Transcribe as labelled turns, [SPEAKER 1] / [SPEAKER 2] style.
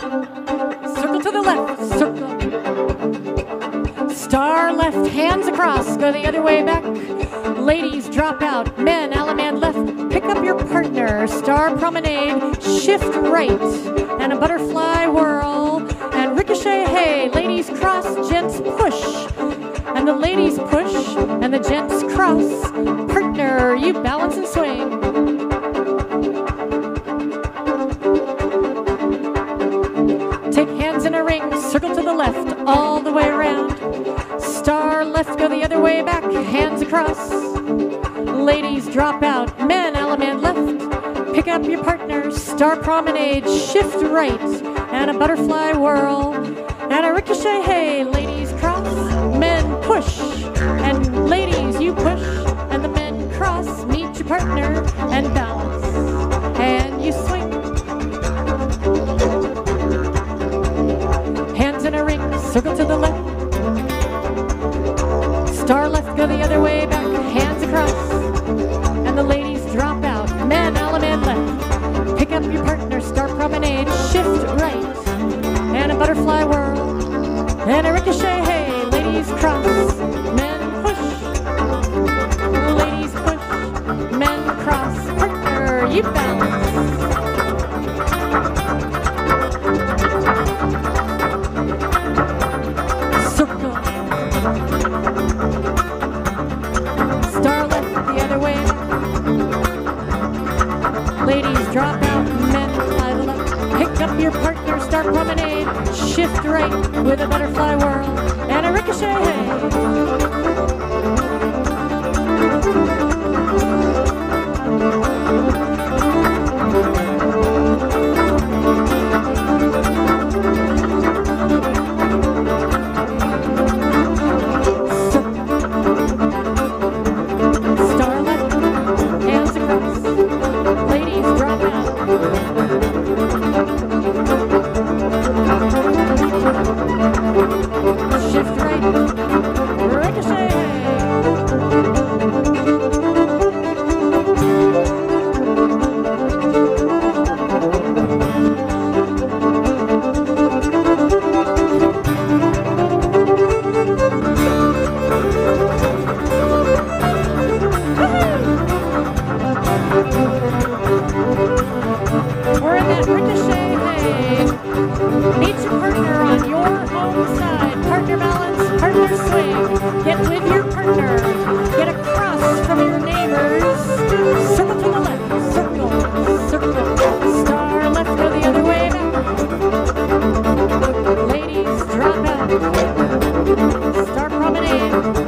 [SPEAKER 1] Circle to the left. Circle. Star left, hands across, go the other way back. Ladies, drop out. Men, allemande left, pick up your partner. Star promenade, shift right. And a butterfly whirl. And ricochet, hey. Ladies, cross, gents, push. And the ladies push, and the gents cross. Partner, you balance and swing. Way back, hands across. Ladies, drop out. Men, allemande left. Pick up your partner, star promenade, shift right. And a butterfly whirl. And a ricochet, hey. Ladies, cross. Men, push. Star left, go the other way back, hands across. And the ladies drop out. Men, all allemande left. Pick up your partner, star promenade, shift right. And a butterfly whirl. Your partner. Start promenade. Shift right with a butterfly whirl and a ricochet. Thank you. Start promenade.